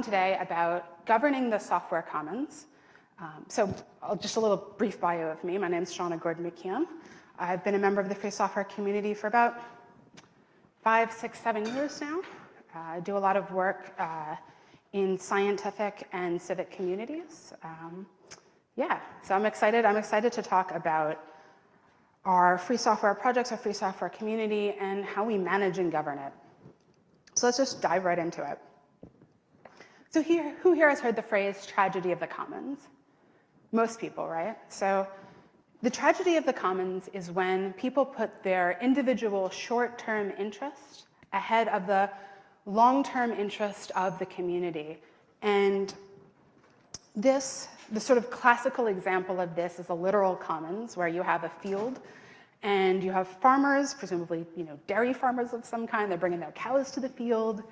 talking today about governing the software commons. Um, so just a little brief bio of me. My name is Shauna Gordon McKeon. I've been a member of the free software community for about five, six, seven years now. Uh, I do a lot of work uh, in scientific and civic communities. Um, yeah, so I'm excited. I'm excited to talk about our free software projects, our free software community, and how we manage and govern it. So let's just dive right into it. So here, who here has heard the phrase tragedy of the commons? Most people, right? So the tragedy of the commons is when people put their individual short-term interest ahead of the long-term interest of the community. And this, the sort of classical example of this is a literal commons where you have a field and you have farmers, presumably you know, dairy farmers of some kind, they're bringing their cows to the field,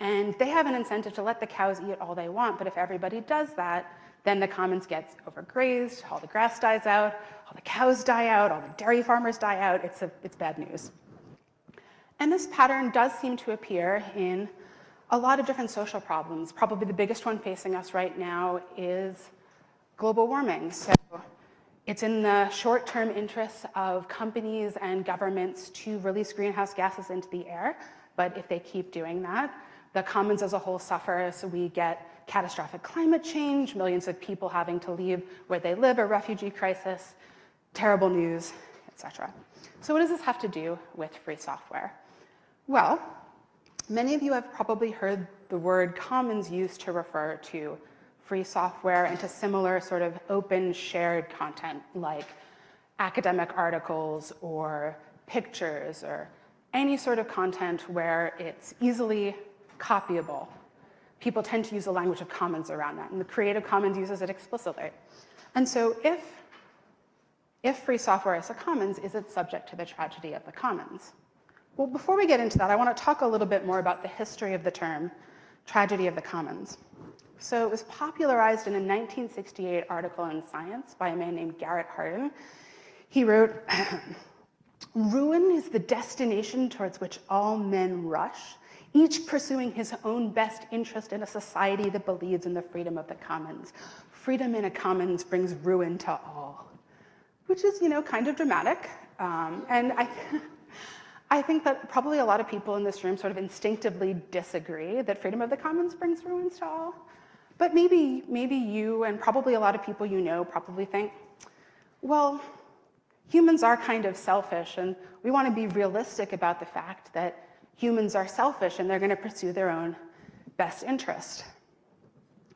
and they have an incentive to let the cows eat all they want, but if everybody does that, then the commons gets overgrazed, all the grass dies out, all the cows die out, all the dairy farmers die out, it's, a, it's bad news. And this pattern does seem to appear in a lot of different social problems. Probably the biggest one facing us right now is global warming. So it's in the short-term interests of companies and governments to release greenhouse gases into the air, but if they keep doing that, the commons as a whole suffer, so we get catastrophic climate change, millions of people having to leave where they live, a refugee crisis, terrible news, etc. So what does this have to do with free software? Well, many of you have probably heard the word commons used to refer to free software and to similar sort of open shared content like academic articles or pictures or any sort of content where it's easily copyable. People tend to use the language of commons around that, and the Creative Commons uses it explicitly. And so if, if free software is a commons, is it subject to the tragedy of the commons? Well, before we get into that, I want to talk a little bit more about the history of the term tragedy of the commons. So it was popularized in a 1968 article in Science by a man named Garrett Hardin. He wrote, Ruin is the destination towards which all men rush, each pursuing his own best interest in a society that believes in the freedom of the commons. Freedom in a commons brings ruin to all, which is, you know, kind of dramatic. Um, and I, I think that probably a lot of people in this room sort of instinctively disagree that freedom of the commons brings ruins to all. But maybe, maybe you and probably a lot of people you know probably think, well, humans are kind of selfish, and we want to be realistic about the fact that humans are selfish and they're going to pursue their own best interest.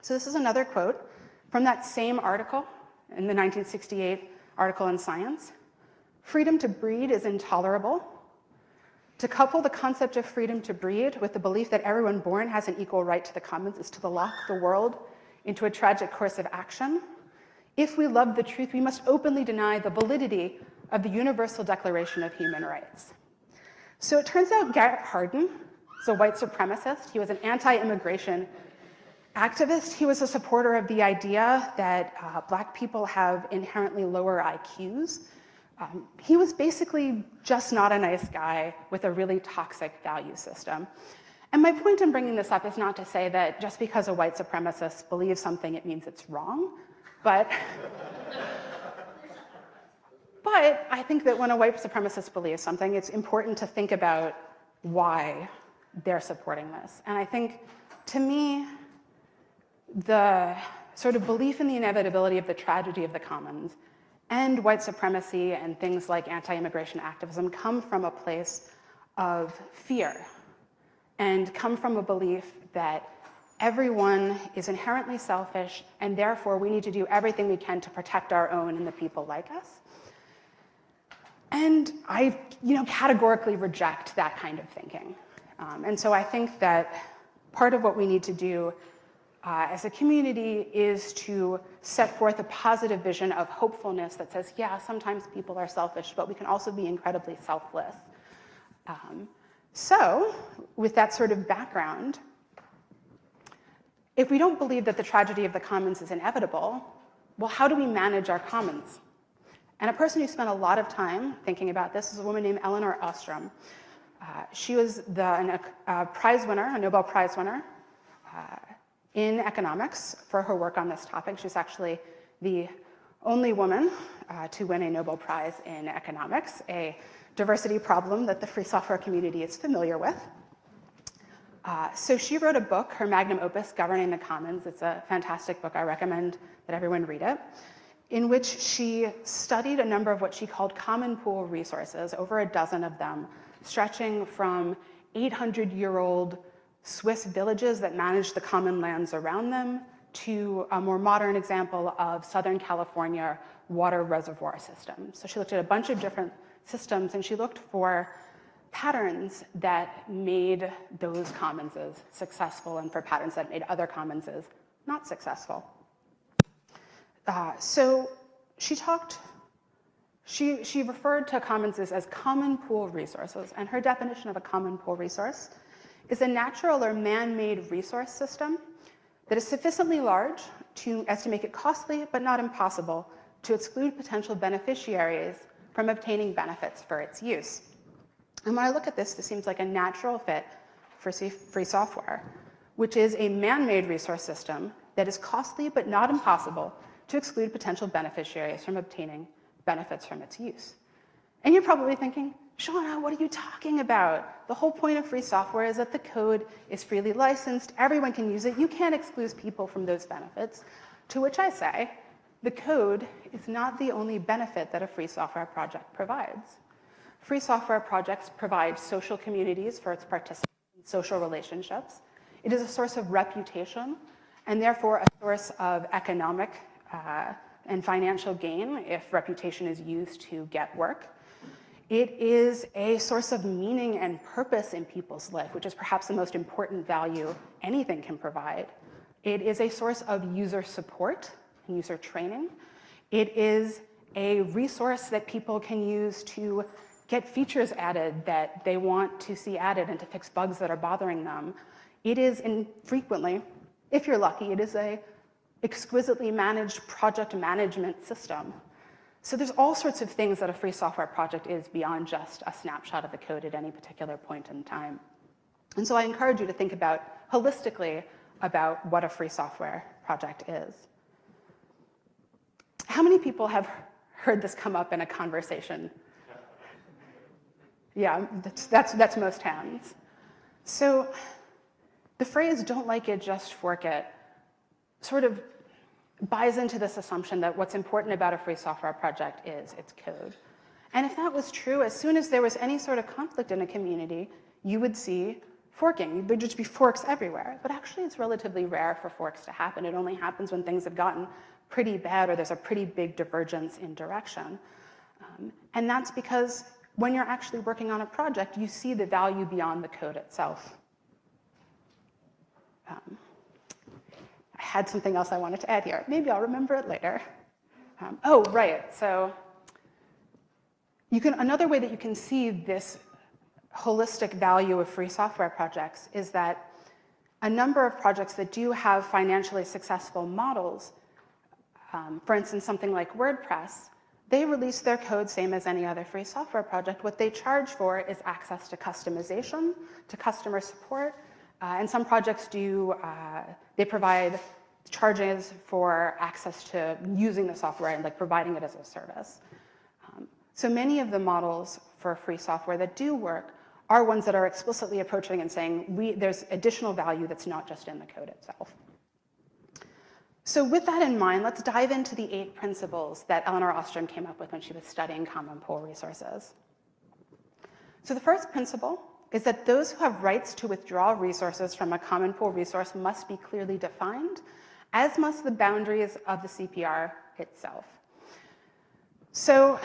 So, this is another quote from that same article in the 1968 article in Science Freedom to breed is intolerable to couple the concept of freedom to breed with the belief that everyone born has an equal right to the commons is to lock the world into a tragic course of action. If we love the truth, we must openly deny the validity of the Universal Declaration of Human Rights. So it turns out Garrett Hardin is a white supremacist. He was an anti immigration activist. He was a supporter of the idea that uh, black people have inherently lower IQs um, he was basically just not a nice guy with a really toxic value system. And my point in bringing this up is not to say that just because a white supremacist believes something, it means it's wrong. But, but I think that when a white supremacist believes something, it's important to think about why they're supporting this. And I think, to me, the sort of belief in the inevitability of the tragedy of the commons and white supremacy and things like anti immigration activism come from a place of fear and come from a belief that everyone is inherently selfish and therefore we need to do everything we can to protect our own and the people like us. And I you know, categorically reject that kind of thinking. Um, and so I think that part of what we need to do uh, as a community is to set forth a positive vision of hopefulness that says, yeah, sometimes people are selfish, but we can also be incredibly selfless. Um, so, with that sort of background, if we don't believe that the tragedy of the commons is inevitable, well, how do we manage our commons? And a person who spent a lot of time thinking about this is a woman named Elinor Ostrom. Uh, she was the, a, a prize winner, a Nobel Prize winner, uh, in economics for her work on this topic. She's actually the only woman uh, to win a Nobel Prize in economics, a diversity problem that the free software community is familiar with. Uh, so she wrote a book, her magnum opus, Governing the Commons. It's a fantastic book. I recommend that everyone read it, in which she studied a number of what she called common pool resources, over a dozen of them, stretching from 800 year old Swiss villages that managed the common lands around them to a more modern example of Southern California water reservoir systems. So she looked at a bunch of different systems and she looked for patterns that made those commonses successful and for patterns that made other commonses not successful. Uh, so she talked, she, she referred to commonses as common pool resources, and her definition of a common pool resource is a natural or man-made resource system that is sufficiently large to, as to make it costly but not impossible to exclude potential beneficiaries from obtaining benefits for its use. And when I look at this, this seems like a natural fit for free software, which is a man-made resource system that is costly but not impossible to exclude potential beneficiaries from obtaining benefits from its use. And you're probably thinking, Shauna, what are you talking about? The whole point of free software is that the code is freely licensed, everyone can use it, you can't exclude people from those benefits. To which I say, the code is not the only benefit that a free software project provides. Free software projects provide social communities for its participants and social relationships. It is a source of reputation and therefore a source of economic uh, and financial gain if reputation is used to get work. It is a source of meaning and purpose in people's life, which is perhaps the most important value anything can provide. It is a source of user support and user training. It is a resource that people can use to get features added that they want to see added and to fix bugs that are bothering them. It is infrequently, if you're lucky, it is a exquisitely managed project management system. So there's all sorts of things that a free software project is beyond just a snapshot of the code at any particular point in time. And so I encourage you to think about holistically about what a free software project is. How many people have heard this come up in a conversation yeah, that's, that's, that's most hands. So the phrase don't like it, just fork it sort of buys into this assumption that what's important about a free software project is its code. And if that was true, as soon as there was any sort of conflict in a community, you would see forking. There'd just be forks everywhere. But actually, it's relatively rare for forks to happen. It only happens when things have gotten pretty bad or there's a pretty big divergence in direction. Um, and that's because when you're actually working on a project, you see the value beyond the code itself. Um, had something else I wanted to add here. Maybe I'll remember it later. Um, oh, right. So you can, another way that you can see this holistic value of free software projects is that a number of projects that do have financially successful models, um, for instance, something like WordPress, they release their code same as any other free software project. What they charge for is access to customization, to customer support, and some projects do, uh, they provide charges for access to using the software and like providing it as a service. Um, so many of the models for free software that do work are ones that are explicitly approaching and saying we, there's additional value that's not just in the code itself. So with that in mind, let's dive into the eight principles that Elinor Ostrom came up with when she was studying common pool resources. So the first principle is that those who have rights to withdraw resources from a common pool resource must be clearly defined, as must the boundaries of the CPR itself. So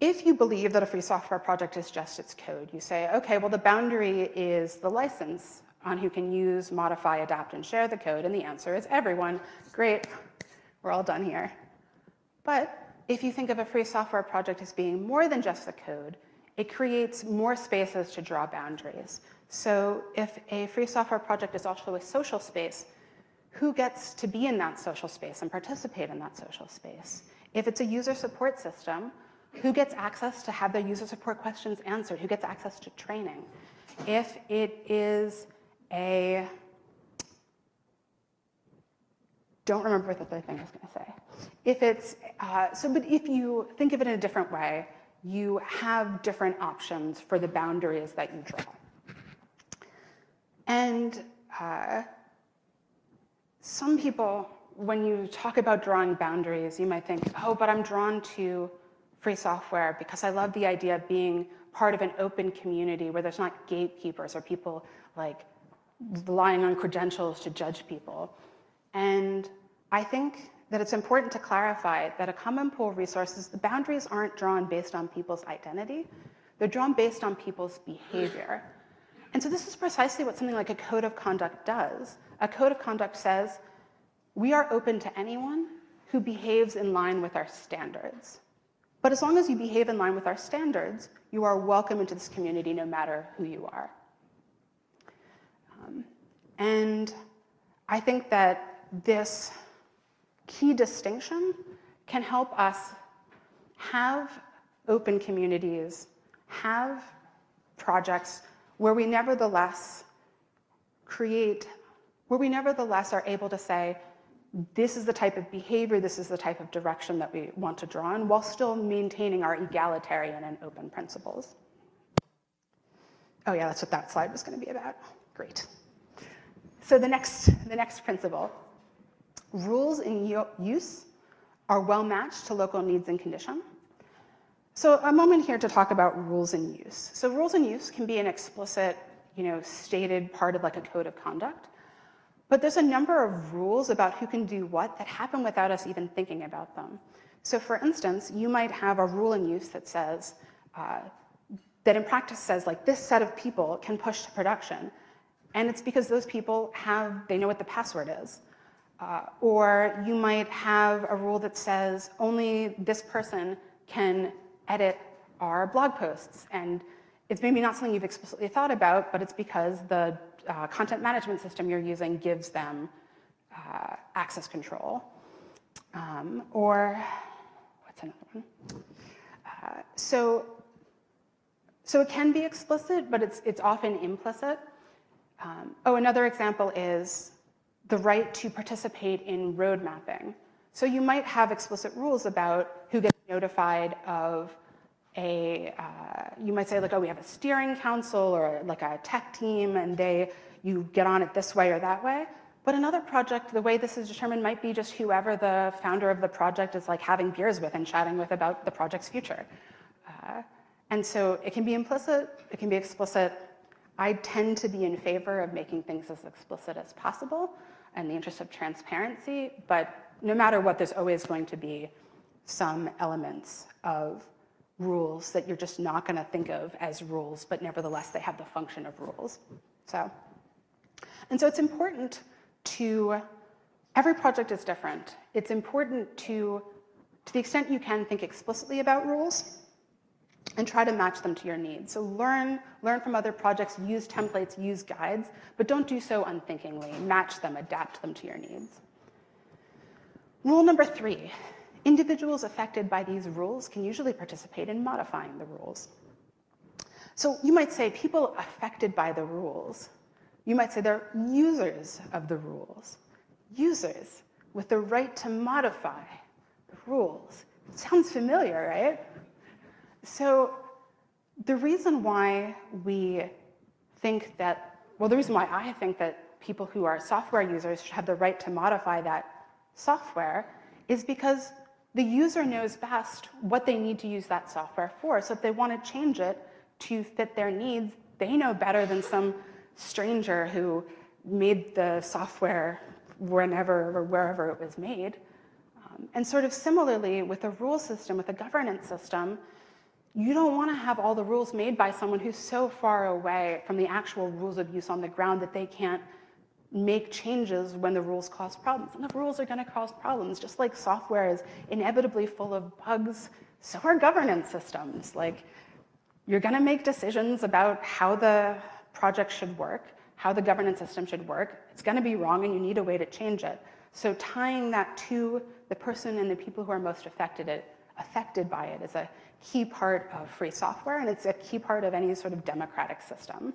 if you believe that a free software project is just its code, you say, okay, well, the boundary is the license on who can use, modify, adapt, and share the code? And the answer is everyone. Great, we're all done here. But if you think of a free software project as being more than just the code, it creates more spaces to draw boundaries. So if a free software project is also a social space, who gets to be in that social space and participate in that social space? If it's a user support system, who gets access to have their user support questions answered? Who gets access to training? If it is a don't remember what the third thing I was going to say. If it's, uh, so, but if you think of it in a different way, you have different options for the boundaries that you draw. And uh, some people, when you talk about drawing boundaries, you might think, oh, but I'm drawn to free software because I love the idea of being part of an open community where there's not gatekeepers or people like relying on credentials to judge people. And I think that it's important to clarify that a common pool of resources, the boundaries aren't drawn based on people's identity, they're drawn based on people's behavior. And so this is precisely what something like a code of conduct does. A code of conduct says, we are open to anyone who behaves in line with our standards. But as long as you behave in line with our standards, you are welcome into this community no matter who you are. Um, and I think that this key distinction can help us have open communities, have projects where we nevertheless create, where we nevertheless are able to say, this is the type of behavior, this is the type of direction that we want to draw in, while still maintaining our egalitarian and open principles. Oh yeah, that's what that slide was going to be about. Great. So the next, the next principle, rules in use are well matched to local needs and condition. So a moment here to talk about rules in use. So rules in use can be an explicit, you know, stated part of like a code of conduct. But there's a number of rules about who can do what that happen without us even thinking about them. So for instance, you might have a rule in use that says, uh, that in practice says like this set of people can push to production. And it's because those people have, they know what the password is. Uh, or you might have a rule that says only this person can edit our blog posts. And it's maybe not something you've explicitly thought about, but it's because the uh, content management system you're using gives them uh, access control. Um, or what's another one? Uh, so, so it can be explicit, but it's, it's often implicit. Um, oh, another example is the right to participate in road mapping. So you might have explicit rules about who gets notified of a, uh, you might say like, oh, we have a steering council or like a tech team and they, you get on it this way or that way. But another project, the way this is determined might be just whoever the founder of the project is like having beers with and chatting with about the project's future. Uh, and so it can be implicit, it can be explicit. I tend to be in favor of making things as explicit as possible in the interest of transparency, but no matter what, there's always going to be some elements of rules that you're just not going to think of as rules, but nevertheless they have the function of rules. So, and so it's important to, every project is different. It's important to, to the extent you can, think explicitly about rules and try to match them to your needs. So learn, learn from other projects, use templates, use guides, but don't do so unthinkingly. Match them, adapt them to your needs. Rule number three, Individuals affected by these rules can usually participate in modifying the rules. So you might say people affected by the rules. You might say they're users of the rules. Users with the right to modify the rules. Sounds familiar, right? So the reason why we think that, well, the reason why I think that people who are software users should have the right to modify that software is because the user knows best what they need to use that software for. So if they want to change it to fit their needs, they know better than some stranger who made the software whenever or wherever it was made. Um, and sort of similarly with a rule system, with a governance system, you don't want to have all the rules made by someone who's so far away from the actual rules of use on the ground that they can't make changes when the rules cause problems. And the rules are going to cause problems, just like software is inevitably full of bugs, so are governance systems. Like, you're going to make decisions about how the project should work, how the governance system should work. It's going to be wrong, and you need a way to change it. So tying that to the person and the people who are most affected, it, affected by it is a key part of free software, and it's a key part of any sort of democratic system.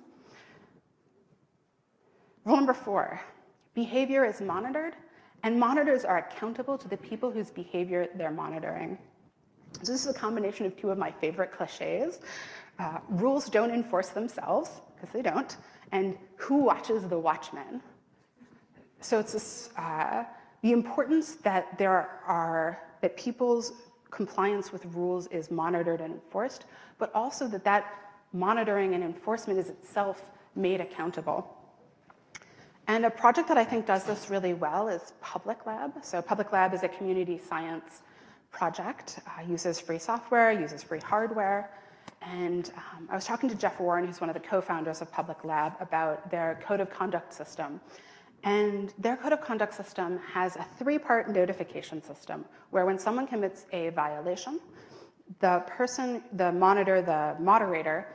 Rule number four, behavior is monitored And monitors are accountable to the people whose behavior they're monitoring. So this is a combination of two of my favorite cliches. Uh, rules don't enforce themselves, because they don't, and who watches the watchmen? So it's this, uh, the importance that there are, that people's compliance with rules is monitored and enforced, but also that that monitoring and enforcement is itself made accountable. And a project that I think does this really well is Public Lab. So Public Lab is a community science project, uh, uses free software, uses free hardware. And um, I was talking to Jeff Warren, who's one of the co-founders of Public Lab, about their code of conduct system. And their code of conduct system has a three-part notification system, where when someone commits a violation, the person, the monitor, the moderator,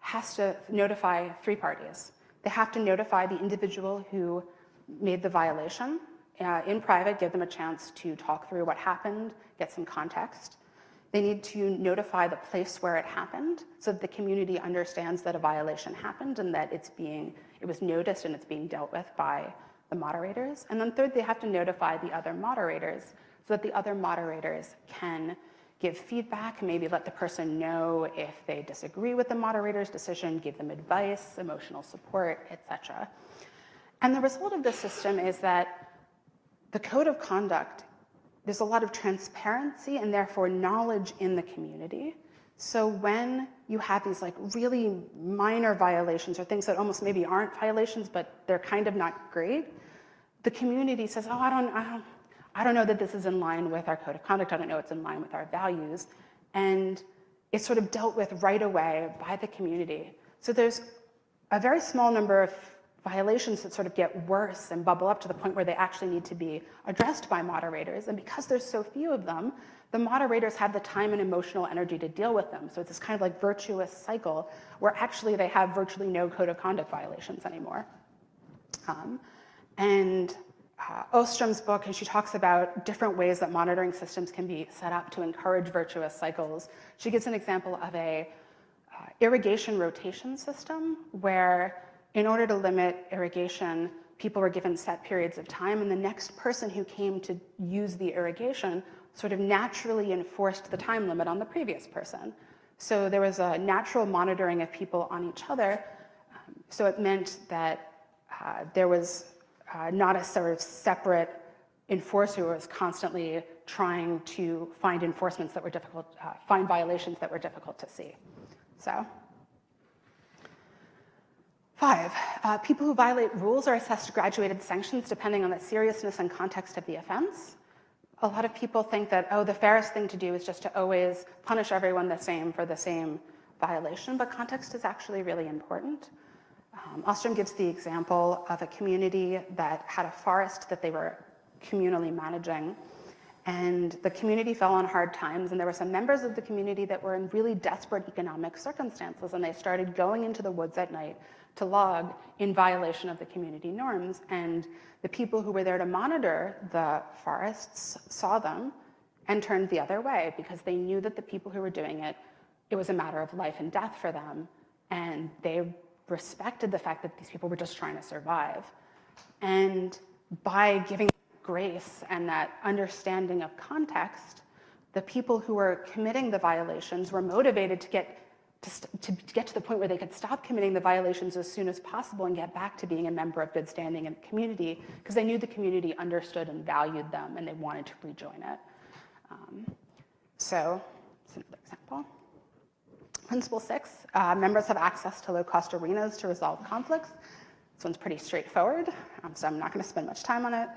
has to notify three parties. They have to notify the individual who made the violation uh, in private, give them a chance to talk through what happened, get some context. They need to notify the place where it happened so that the community understands that a violation happened and that it's being, it was noticed and it's being dealt with by the moderators. And then third, they have to notify the other moderators so that the other moderators can give feedback, maybe let the person know if they disagree with the moderator's decision, give them advice, emotional support, etc. And the result of this system is that the code of conduct, there's a lot of transparency and therefore knowledge in the community. So when you have these like really minor violations or things that almost maybe aren't violations, but they're kind of not great, the community says, oh, I don't, I don't, I don't know that this is in line with our code of conduct. I don't know it's in line with our values. And it's sort of dealt with right away by the community. So there's a very small number of violations that sort of get worse and bubble up to the point where they actually need to be addressed by moderators. And because there's so few of them, the moderators have the time and emotional energy to deal with them. So it's this kind of like virtuous cycle where actually they have virtually no code of conduct violations anymore. Um, and uh, Ostrom's book, and she talks about different ways that monitoring systems can be set up to encourage virtuous cycles. She gives an example of a uh, irrigation rotation system where in order to limit irrigation, people were given set periods of time, and the next person who came to use the irrigation sort of naturally enforced the time limit on the previous person. So there was a natural monitoring of people on each other. Um, so it meant that uh, there was uh, not a sort of separate enforcer who was constantly trying to find enforcements that were difficult, uh, find violations that were difficult to see. So, five, uh, people who violate rules are assessed graduated sanctions depending on the seriousness and context of the offense. A lot of people think that, oh, the fairest thing to do is just to always punish everyone the same for the same violation, but context is actually really important. Um, Ostrom gives the example of a community that had a forest that they were communally managing. And the community fell on hard times, and there were some members of the community that were in really desperate economic circumstances, and they started going into the woods at night to log in violation of the community norms. And the people who were there to monitor the forests saw them and turned the other way because they knew that the people who were doing it, it was a matter of life and death for them, and they respected the fact that these people were just trying to survive. And by giving grace and that understanding of context, the people who were committing the violations were motivated to get to, to, get to the point where they could stop committing the violations as soon as possible and get back to being a member of good standing in the community because they knew the community understood and valued them and they wanted to rejoin it. Um, so, that's another example. Principle six, uh, members have access to low-cost arenas to resolve conflicts. This one's pretty straightforward, um, so I'm not going to spend much time on it.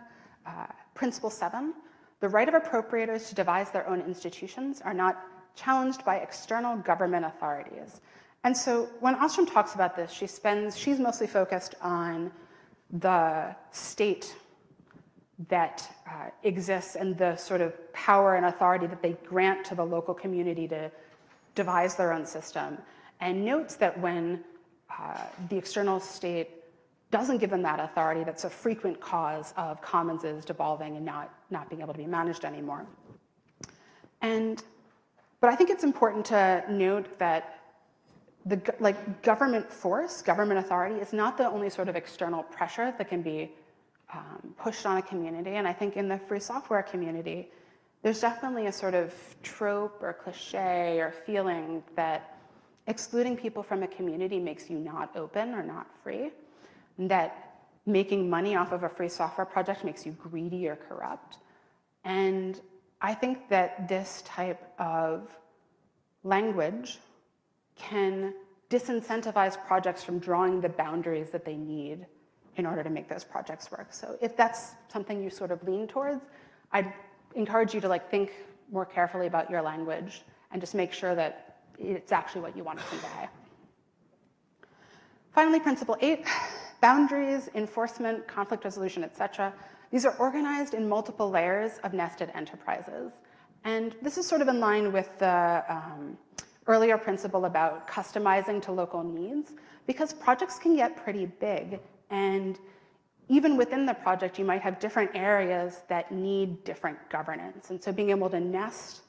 Uh, principle seven, the right of appropriators to devise their own institutions are not challenged by external government authorities. And so when Ostrom talks about this, she spends, she's mostly focused on the state that uh, exists and the sort of power and authority that they grant to the local community to devise their own system, and notes that when uh, the external state doesn't give them that authority, that's a frequent cause of commons devolving and not, not being able to be managed anymore. And, but I think it's important to note that the like government force, government authority, is not the only sort of external pressure that can be um, pushed on a community. And I think in the free software community, there's definitely a sort of trope or cliche or feeling that excluding people from a community makes you not open or not free, and that making money off of a free software project makes you greedy or corrupt. And I think that this type of language can disincentivize projects from drawing the boundaries that they need in order to make those projects work. So if that's something you sort of lean towards, I'd encourage you to like think more carefully about your language and just make sure that it's actually what you want to convey. Finally, principle eight, boundaries, enforcement, conflict resolution, etc. These are organized in multiple layers of nested enterprises. And this is sort of in line with the um, earlier principle about customizing to local needs, because projects can get pretty big. And even within the project, you might have different areas that need different governance. And so being able to nest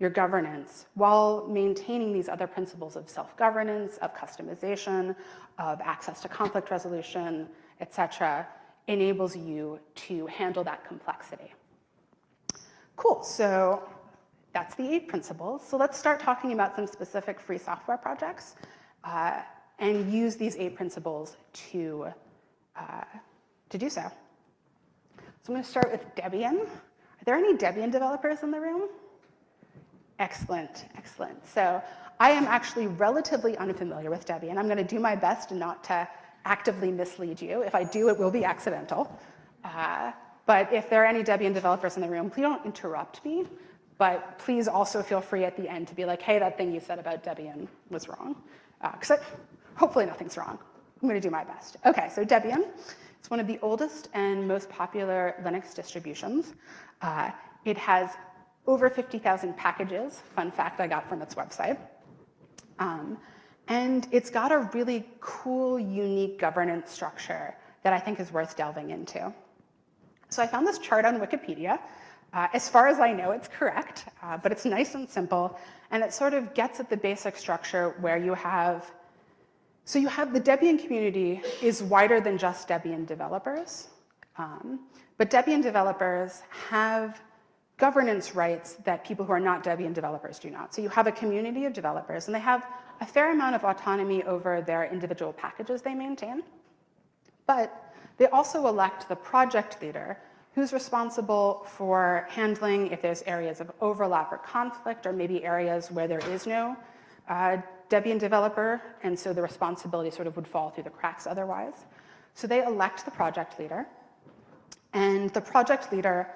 your governance while maintaining these other principles of self-governance, of customization, of access to conflict resolution, et cetera, enables you to handle that complexity. Cool, so that's the eight principles. So let's start talking about some specific free software projects uh, and use these eight principles to, uh, to do so. So I'm to start with Debian. Are there any Debian developers in the room? Excellent, excellent. So I am actually relatively unfamiliar with Debian. I'm going to do my best not to actively mislead you. If I do, it will be accidental. Uh, but if there are any Debian developers in the room, please don't interrupt me. But please also feel free at the end to be like, hey, that thing you said about Debian was wrong. Because uh, hopefully nothing's wrong. I'm going to do my best. OK, so Debian. It's one of the oldest and most popular Linux distributions. Uh, it has over 50,000 packages, fun fact I got from its website. Um, and it's got a really cool, unique governance structure that I think is worth delving into. So I found this chart on Wikipedia uh, as far as I know, it's correct, uh, but it's nice and simple, and it sort of gets at the basic structure where you have, so you have the Debian community is wider than just Debian developers, um, but Debian developers have governance rights that people who are not Debian developers do not. So you have a community of developers, and they have a fair amount of autonomy over their individual packages they maintain, but they also elect the project leader who's responsible for handling if there's areas of overlap or conflict, or maybe areas where there is no uh, Debian developer, and so the responsibility sort of would fall through the cracks otherwise. So they elect the project leader, and the project leader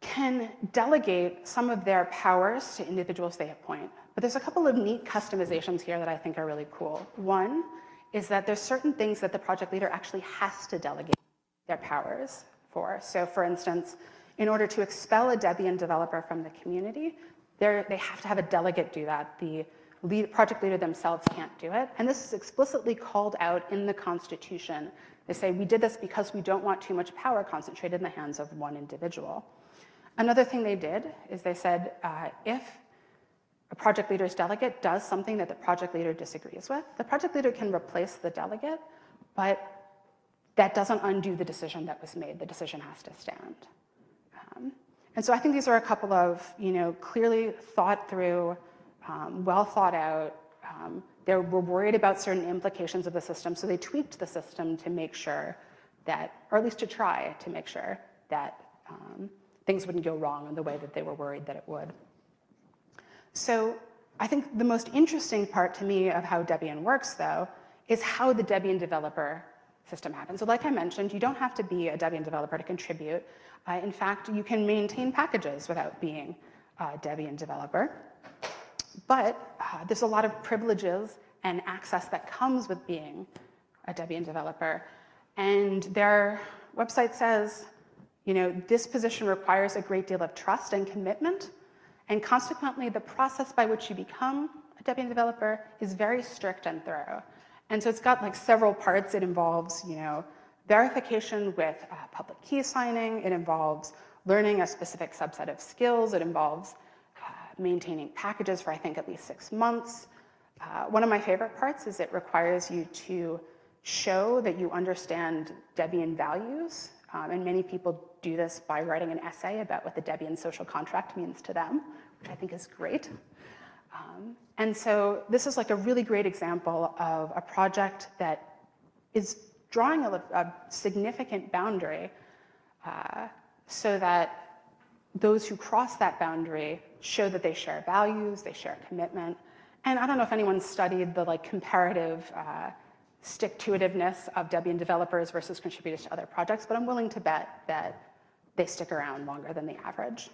can delegate some of their powers to individuals they appoint. But there's a couple of neat customizations here that I think are really cool. One is that there's certain things that the project leader actually has to delegate their powers for. So for instance, in order to expel a Debian developer from the community, they have to have a delegate do that. The lead, project leader themselves can't do it. And this is explicitly called out in the Constitution. They say, we did this because we don't want too much power concentrated in the hands of one individual. Another thing they did is they said, uh, if a project leader's delegate does something that the project leader disagrees with, the project leader can replace the delegate, but that doesn't undo the decision that was made. The decision has to stand. Um, and so I think these are a couple of, you know, clearly thought through, um, well thought out. Um, they were worried about certain implications of the system, so they tweaked the system to make sure that, or at least to try to make sure that um, things wouldn't go wrong in the way that they were worried that it would. So I think the most interesting part to me of how Debian works, though, is how the Debian developer system happens. So like I mentioned, you don't have to be a Debian developer to contribute. Uh, in fact, you can maintain packages without being a Debian developer. But uh, there's a lot of privileges and access that comes with being a Debian developer. And their website says, you know, this position requires a great deal of trust and commitment. And consequently, the process by which you become a Debian developer is very strict and thorough. And so it's got like several parts. It involves, you know, verification with uh, public key signing. It involves learning a specific subset of skills. It involves uh, maintaining packages for, I think, at least six months. Uh, one of my favorite parts is it requires you to show that you understand Debian values Um, and many people do this by writing an essay about what the Debian social contract means to them, which I think is great. Um, and so this is like a really great example of a project that is drawing a, a significant boundary uh, so that those who cross that boundary show that they share values, they share commitment. And I don't know if anyone studied the like comparative uh, stick-to-itiveness of Debian developers versus contributors to other projects, but I'm willing to bet that they stick around longer than the average.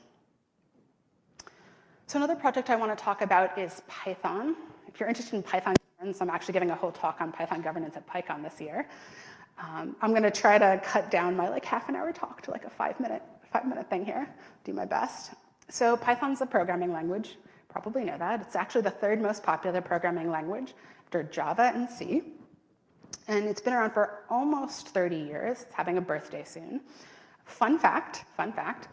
So another project I want to talk about is Python. If you're interested in Python governance, I'm actually giving a whole talk on Python governance at PyCon this year. Um, I'm going to try to cut down my like half an hour talk to like a five minute, five minute thing here, do my best. So Python's a programming language, probably know that. It's actually the third most popular programming language after Java and C. And it's been around for almost 30 years. It's having a birthday soon. Fun fact, fun fact,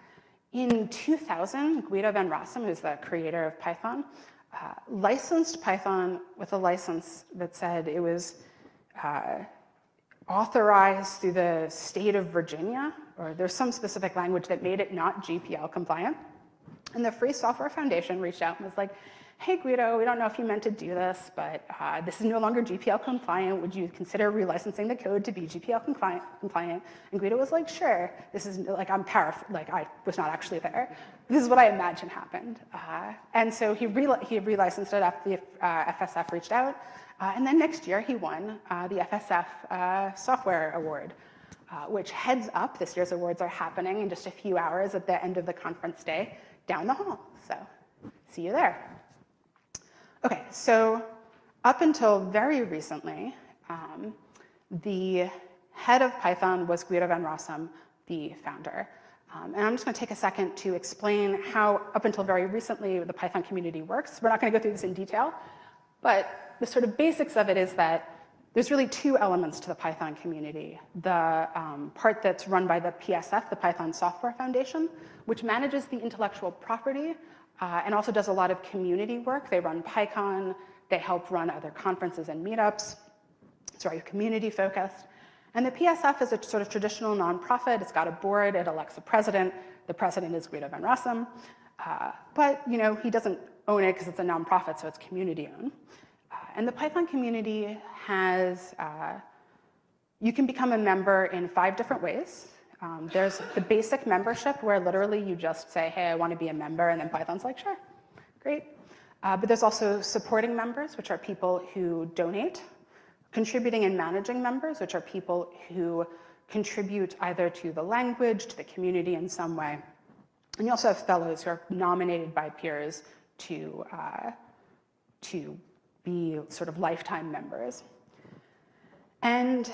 in 2000, Guido van Rossum, who's the creator of Python, uh, licensed Python with a license that said it was uh, authorized through the state of Virginia, or there's some specific language that made it not GPL compliant. And the Free Software Foundation reached out and was like, hey Guido, we don't know if you meant to do this, but uh, this is no longer GPL compliant. Would you consider relicensing the code to be GPL compliant? And Guido was like, sure. This is like, I'm paraphr like I was not actually there. This is what I imagine happened. Uh, and so he, re he relicensed it after the uh, FSF reached out. Uh, and then next year he won uh, the FSF uh, Software Award. which heads up, this year's awards are happening in just a few hours at the end of the conference day down the hall. So see you there. Okay, so up until very recently, um, the head of Python was Guido van Rossum, the founder. Um, and I'm just going to take a second to explain how, up until very recently, the Python community works. We're not going to go through this in detail, but the sort of basics of it is that there's really two elements to the Python community. The um, part that's run by the PSF, the Python Software Foundation, which manages the intellectual property uh, and also does a lot of community work. They run PyCon, they help run other conferences and meetups. It's very community focused. And the PSF is a sort of traditional nonprofit. It's got a board, it elects a president. The president is Guido van Rossum. Uh, but you know, he doesn't own it because it's a nonprofit, so it's community owned. Uh, and the Python community has, uh, you can become a member in five different ways. Um, there's the basic membership where literally you just say, hey, I want to be a member, and then Python's like, sure, great. Uh, but there's also supporting members, which are people who donate, contributing and managing members, which are people who contribute either to the language, to the community in some way. And you also have fellows who are nominated by peers to, uh, to be sort of lifetime members. And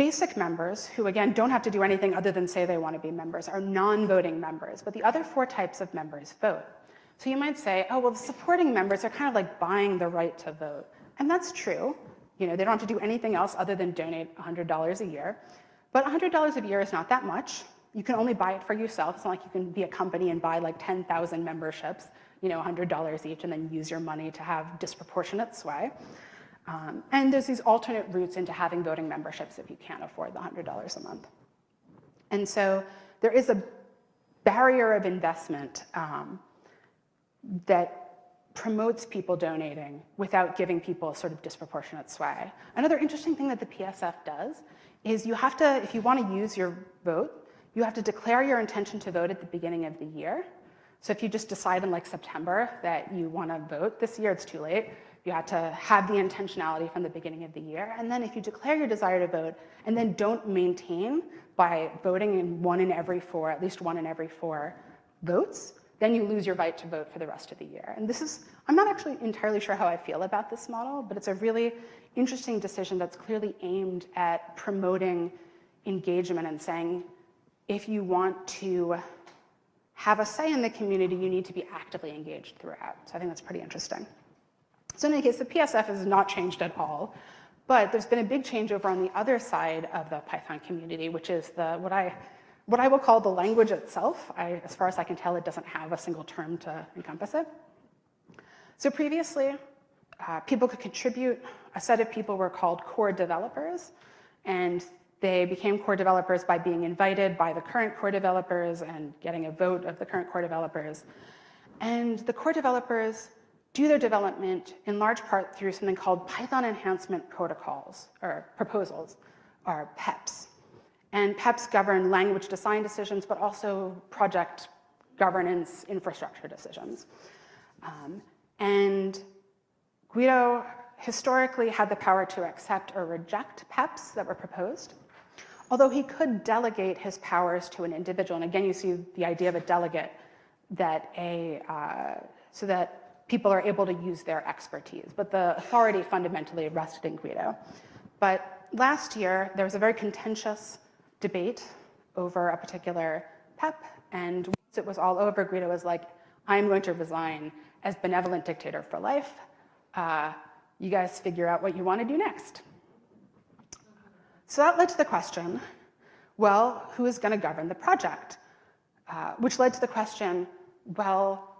Basic members, who again don't have to do anything other than say they want to be members, are non-voting members, but the other four types of members vote. So you might say, oh, well, the supporting members are kind of like buying the right to vote. And that's true. You know, they don't have to do anything else other than donate $100 a year. But $100 a year is not that much. You can only buy it for yourself. It's not like you can be a company and buy like 10,000 memberships, you know, $100 each and then use your money to have disproportionate sway. Um, and there's these alternate routes into having voting memberships if you can't afford the $100 a month. And so there is a barrier of investment um, that promotes people donating without giving people sort of disproportionate sway. Another interesting thing that the PSF does is you have to, if you want to use your vote, you have to declare your intention to vote at the beginning of the year. So if you just decide in like September that you want to vote this year, it's too late. You have to have the intentionality from the beginning of the year. And then if you declare your desire to vote and then don't maintain by voting in one in every four, at least one in every four votes, then you lose your right to vote for the rest of the year. And this is, I'm not actually entirely sure how I feel about this model, but it's a really interesting decision that's clearly aimed at promoting engagement and saying, if you want to have a say in the community, you need to be actively engaged throughout. So I think that's pretty interesting. So in any case, the PSF has not changed at all, but there's been a big change over on the other side of the Python community, which is the what I what I will call the language itself. I, as far as I can tell, it doesn't have a single term to encompass it. So previously, uh, people could contribute. A set of people were called core developers, and they became core developers by being invited by the current core developers and getting a vote of the current core developers. And the core developers do their development in large part through something called Python Enhancement Protocols, or proposals, or PEPs. And PEPs govern language design decisions, but also project governance infrastructure decisions. Um, and Guido historically had the power to accept or reject PEPs that were proposed, although he could delegate his powers to an individual. And again, you see the idea of a delegate that a, uh, so that people are able to use their expertise. But the authority fundamentally rested in Guido. But last year, there was a very contentious debate over a particular PEP, and once it was all over, Guido was like, I'm going to resign as benevolent dictator for life. Uh, you guys figure out what you want to do next. So that led to the question well, who is going to govern the project? Uh, which led to the question well,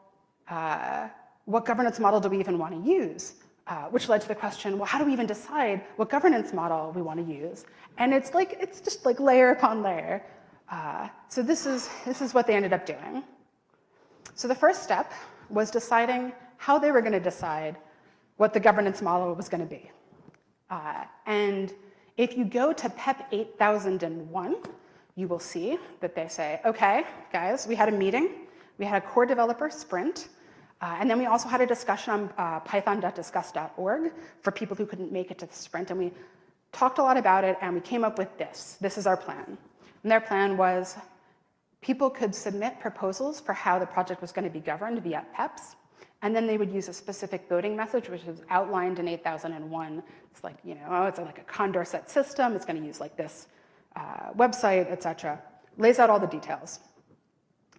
uh, what governance model do we even want to use? Uh, which led to the question, well, how do we even decide what governance model we want to use? And it's like, it's just like layer upon layer. Uh, so this is, this is what they ended up doing. So the first step was deciding how they were going to decide what the governance model was going to be. Uh, and if you go to PEP 8001, you will see that they say, okay, guys, we had a meeting, we had a core developer sprint, uh, and then we also had a discussion on uh, python.discuss.org for people who couldn't make it to the sprint, and we talked a lot about it, and we came up with this. This is our plan. And their plan was people could submit proposals for how the project was going to be governed via PEPs, and then they would use a specific voting message, which is outlined in 8001. It's like, you know, oh, it's like a Condorcet system. It's going to use like this uh, website, et cetera. Lays out all the details.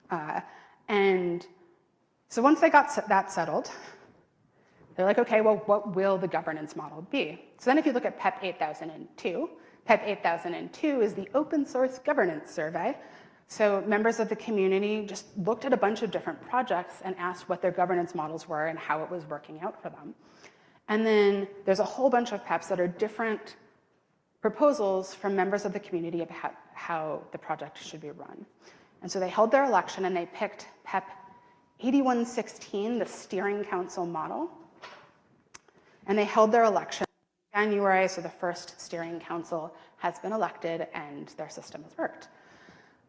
Uh, and so once they got that settled, they're like, okay, well, what will the governance model be? So then if you look at PEP 8002, PEP 8002 is the open source governance survey. So members of the community just looked at a bunch of different projects and asked what their governance models were and how it was working out for them. And then there's a whole bunch of PEPs that are different proposals from members of the community about how the project should be run. And so they held their election and they picked PEP 8116, the steering council model. And they held their election in January, so the first steering council has been elected and their system has worked.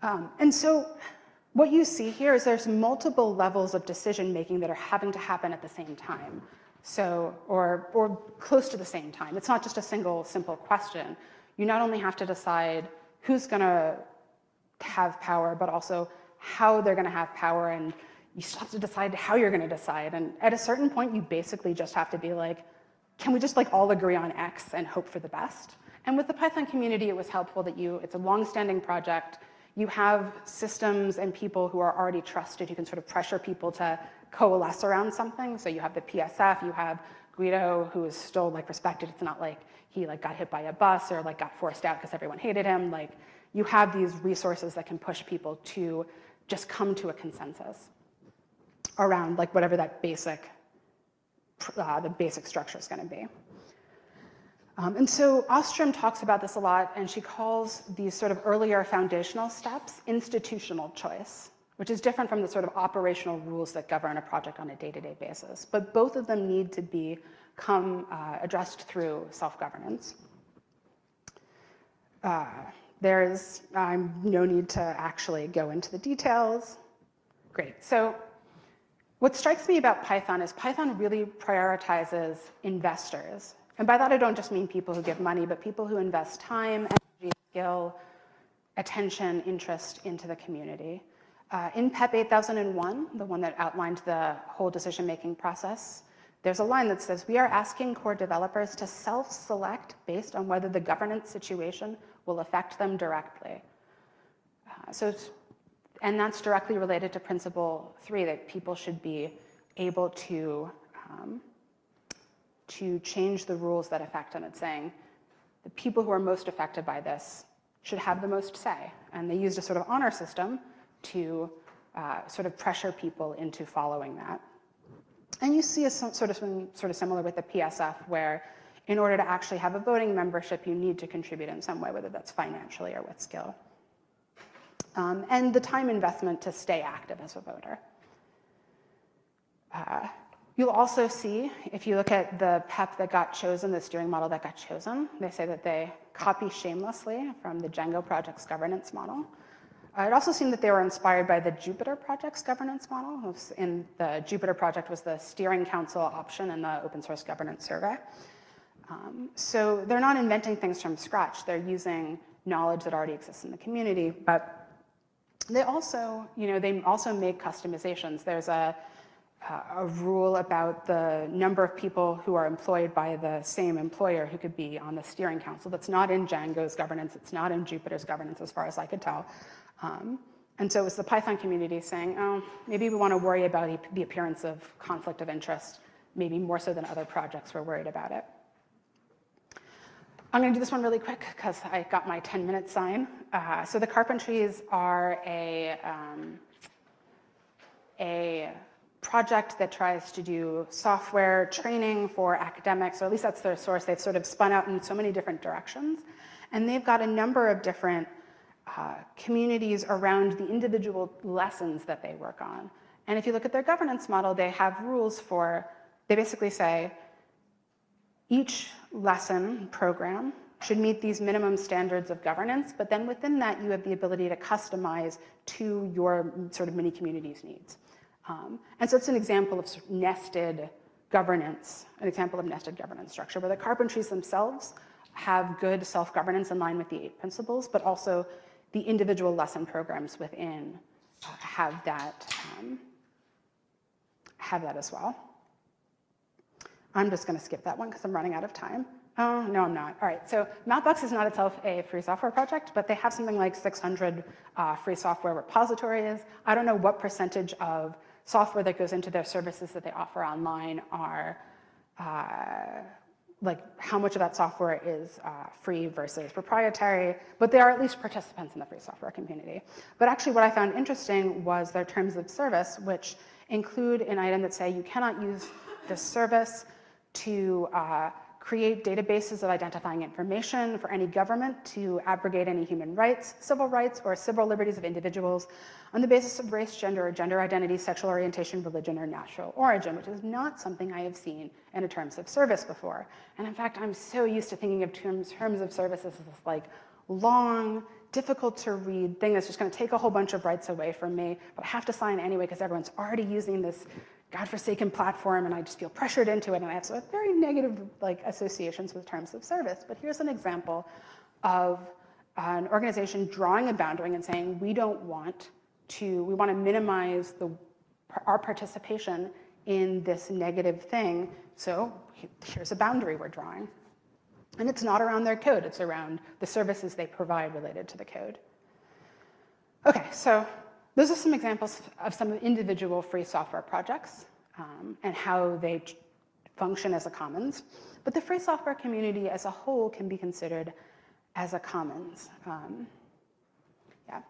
Um, and so what you see here is there's multiple levels of decision making that are having to happen at the same time. So, or, or close to the same time. It's not just a single simple question. You not only have to decide who's going to have power, but also how they're going to have power, and you still have to decide how you're going to decide. And at a certain point, you basically just have to be like, can we just like all agree on X and hope for the best? And with the Python community, it was helpful that you, it's a long-standing project. You have systems and people who are already trusted. You can sort of pressure people to coalesce around something. So you have the PSF, you have Guido, who is still like respected. It's not like he like got hit by a bus or like got forced out because everyone hated him. Like you have these resources that can push people to just come to a consensus around like whatever that basic, uh, the basic structure is going to be. Um, and so Ostrom talks about this a lot, and she calls these sort of earlier foundational steps institutional choice, which is different from the sort of operational rules that govern a project on a day-to-day basis. But both of them need to be come uh, addressed through self-governance. Uh, there's um, no need to actually go into the details. Great. So what strikes me about Python is Python really prioritizes investors. And by that, I don't just mean people who give money, but people who invest time, energy, skill, attention, interest into the community. Uh, in PEP 8001, the one that outlined the whole decision-making process, there's a line that says, we are asking core developers to self-select based on whether the governance situation will affect them directly. Uh, so, and that's directly related to principle three, that people should be able to, um, to change the rules that affect them. It's saying the people who are most affected by this should have the most say. And they used a sort of honor system to uh, sort of pressure people into following that. And you see a sort of sort of similar with the PSF, where in order to actually have a voting membership, you need to contribute in some way, whether that's financially or with skill. Um, and the time investment to stay active as a voter. Uh, you'll also see, if you look at the PEP that got chosen, the steering model that got chosen, they say that they copy shamelessly from the Django project's governance model. Uh, it also seemed that they were inspired by the Jupyter project's governance model. In the Jupyter project was the steering council option in the open source governance survey. Um, so they're not inventing things from scratch. They're using knowledge that already exists in the community, but they also, you know, they also make customizations. There's a, a rule about the number of people who are employed by the same employer who could be on the steering council. That's not in Django's governance. It's not in Jupyter's governance, as far as I could tell. Um, and so it was the Python community saying, oh, maybe we want to worry about the appearance of conflict of interest, maybe more so than other projects were worried about it. I'm going to do this one really quick because I got my 10 minute sign. Uh, so the Carpentries are a, um, a project that tries to do software training for academics, or at least that's their source. They've sort of spun out in so many different directions. And they've got a number of different uh, communities around the individual lessons that they work on. And if you look at their governance model, they have rules for, they basically say, each lesson program should meet these minimum standards of governance, but then within that, you have the ability to customize to your sort of mini community's needs. Um, and so it's an example of, nested governance, an example of nested governance structure, where the carpentries themselves have good self-governance in line with the eight principles, but also the individual lesson programs within uh, have that um, have that as well. I'm just going to skip that one because I'm running out of time. Oh, no, I'm not. All right, so Mapbox is not itself a free software project, but they have something like 600 uh, free software repositories. I don't know what percentage of software that goes into their services that they offer online are, uh, like how much of that software is uh, free versus proprietary, but they are at least participants in the free software community. But actually what I found interesting was their terms of service, which include an item that say you cannot use this service to uh, create databases of identifying information for any government to abrogate any human rights, civil rights, or civil liberties of individuals on the basis of race, gender, or gender identity, sexual orientation, religion, or national origin, which is not something I have seen in a terms of service before. And in fact, I'm so used to thinking of terms, terms of service as this like long, difficult to read thing that's just going to take a whole bunch of rights away from me, but I have to sign anyway because everyone's already using this godforsaken platform and I just feel pressured into it and I have so very negative like associations with terms of service. But here's an example of an organization drawing a boundary and saying we don't want to, we want to minimize the, our participation in this negative thing. So here's a boundary we're drawing. And it's not around their code, it's around the services they provide related to the code. Okay, so those are some examples of some individual free software projects um, and how they function as a commons. But the free software community as a whole can be considered as a commons. Um, yeah.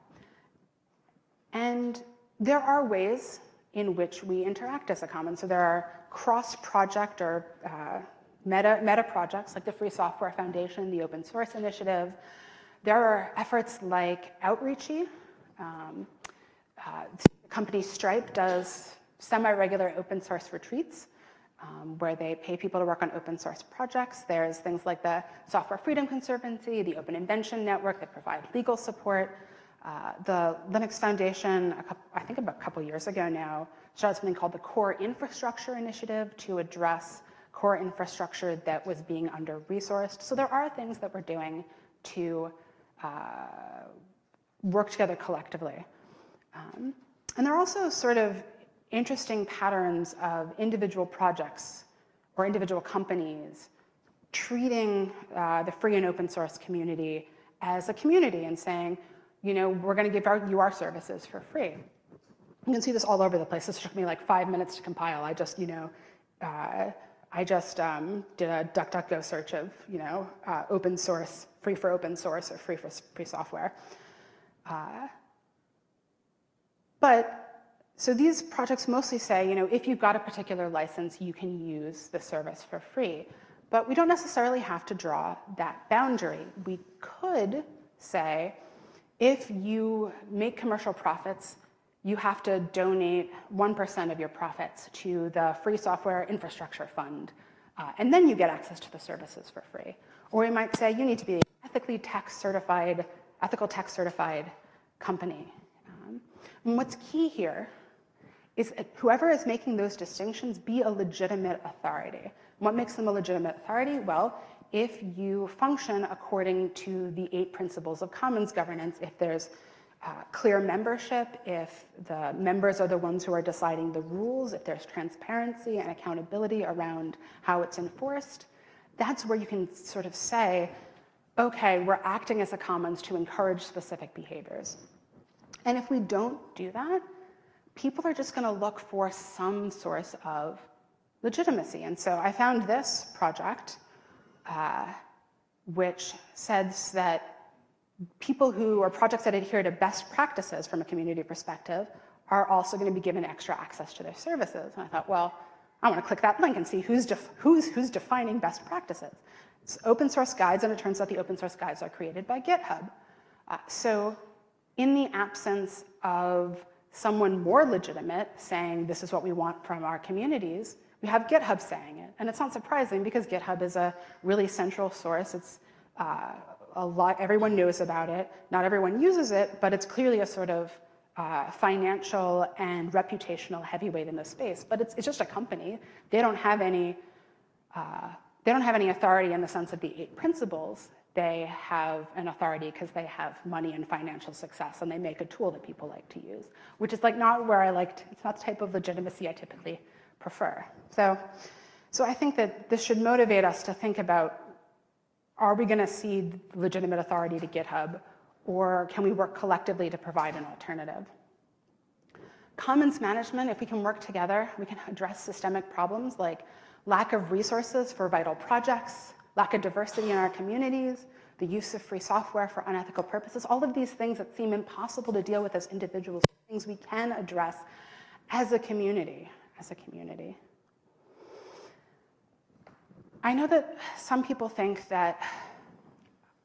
And there are ways in which we interact as a commons. So there are cross-project or uh, meta, meta projects like the Free Software Foundation, the Open Source Initiative. There are efforts like Outreachy. Um, uh, company Stripe does semi-regular open source retreats um, where they pay people to work on open source projects. There's things like the Software Freedom Conservancy, the Open Invention Network that provide legal support. Uh, the Linux Foundation, couple, I think about a couple years ago now, started something called the Core Infrastructure Initiative to address core infrastructure that was being under-resourced. So there are things that we're doing to uh, work together collectively. Um, and there are also sort of interesting patterns of individual projects or individual companies treating uh, the free and open source community as a community and saying, you know, we're going to give our, you our services for free. You can see this all over the place. This took me like five minutes to compile. I just, you know, uh, I just um, did a DuckDuckGo search of, you know, uh, open source, free for open source or free for free software. Uh, but so these projects mostly say, you know, if you've got a particular license, you can use the service for free. But we don't necessarily have to draw that boundary. We could say, if you make commercial profits, you have to donate 1% of your profits to the Free Software Infrastructure Fund, uh, and then you get access to the services for free. Or we might say you need to be ethically tax certified, ethical tax certified company. And what's key here is that whoever is making those distinctions be a legitimate authority. What makes them a legitimate authority? Well, if you function according to the eight principles of commons governance, if there's uh, clear membership, if the members are the ones who are deciding the rules, if there's transparency and accountability around how it's enforced, that's where you can sort of say, okay, we're acting as a commons to encourage specific behaviors. And if we don't do that, people are just going to look for some source of legitimacy. And so I found this project, uh, which says that people who are projects that adhere to best practices from a community perspective are also going to be given extra access to their services. And I thought, well, I want to click that link and see who's, who's, who's defining best practices. It's open source guides, and it turns out the open source guides are created by GitHub. Uh, so in the absence of someone more legitimate saying this is what we want from our communities, we have GitHub saying it. And it's not surprising because GitHub is a really central source. It's uh, a lot, everyone knows about it. Not everyone uses it, but it's clearly a sort of uh, financial and reputational heavyweight in the space. But it's, it's just a company. They don't have any, uh, they don't have any authority in the sense of the eight principles they have an authority because they have money and financial success and they make a tool that people like to use, which is like not where I like, it's not the type of legitimacy I typically prefer. So, so I think that this should motivate us to think about, are we gonna cede legitimate authority to GitHub or can we work collectively to provide an alternative? Commons management, if we can work together, we can address systemic problems like lack of resources for vital projects, lack of diversity in our communities, the use of free software for unethical purposes, all of these things that seem impossible to deal with as individuals, things we can address as a community, as a community. I know that some people think that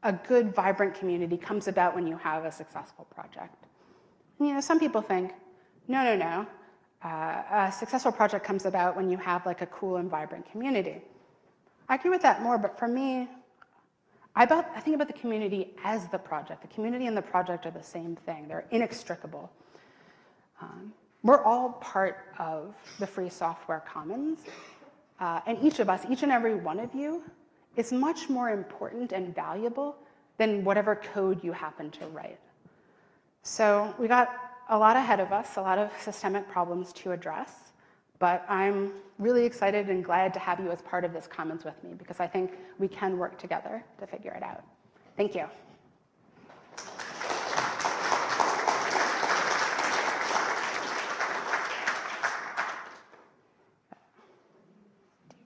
a good, vibrant community comes about when you have a successful project. You know, some people think, no, no, no. Uh, a successful project comes about when you have like a cool and vibrant community. I agree with that more, but for me, I, about, I think about the community as the project. The community and the project are the same thing. They're inextricable. Um, we're all part of the free software commons. Uh, and each of us, each and every one of you, is much more important and valuable than whatever code you happen to write. So we got a lot ahead of us, a lot of systemic problems to address. But I'm really excited and glad to have you as part of this Commons with me because I think we can work together to figure it out. Thank you.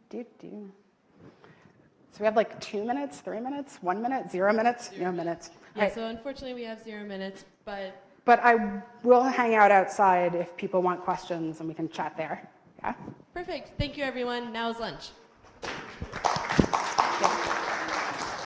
Do, do, do. So we have like two minutes, three minutes, one minute, zero minutes, zero minutes. Yeah, right. so unfortunately we have zero minutes, but. But I will hang out outside if people want questions and we can chat there. Perfect. Thank you, everyone. Now is lunch.